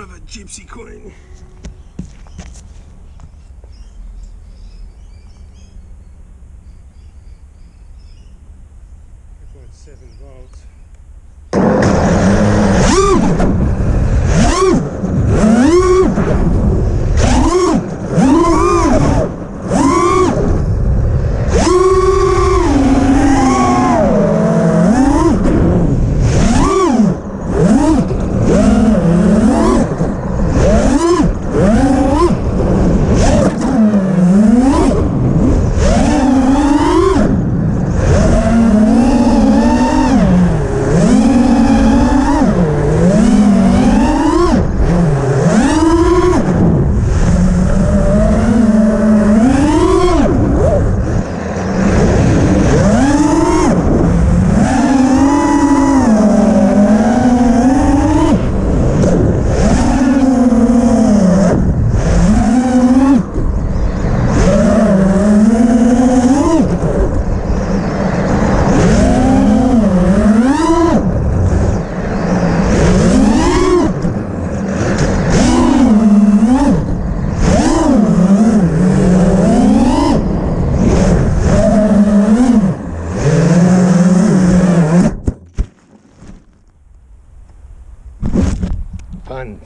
of a gypsy queen. Seven volts. fun.